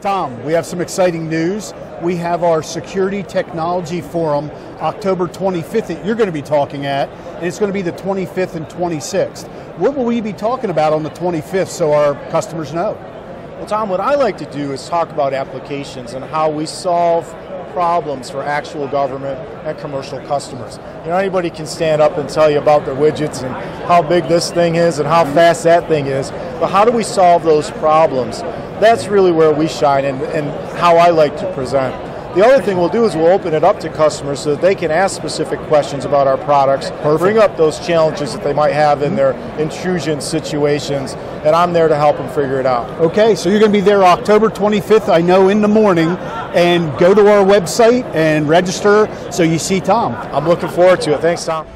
Tom, we have some exciting news. We have our Security Technology Forum October 25th that you're going to be talking at, and it's going to be the 25th and 26th. What will we be talking about on the 25th so our customers know? Well, Tom, what I like to do is talk about applications and how we solve problems for actual government and commercial customers. You know, anybody can stand up and tell you about their widgets and how big this thing is and how fast that thing is, but how do we solve those problems? That's really where we shine and, and how I like to present. The other thing we'll do is we'll open it up to customers so that they can ask specific questions about our products, Perfect. bring up those challenges that they might have in mm-hmm. their intrusion situations, and I'm there to help them figure it out. Okay, so you're going to be there October 25th, I know, in the morning, and go to our website and register so you see Tom. I'm looking forward to it. Thanks, Tom.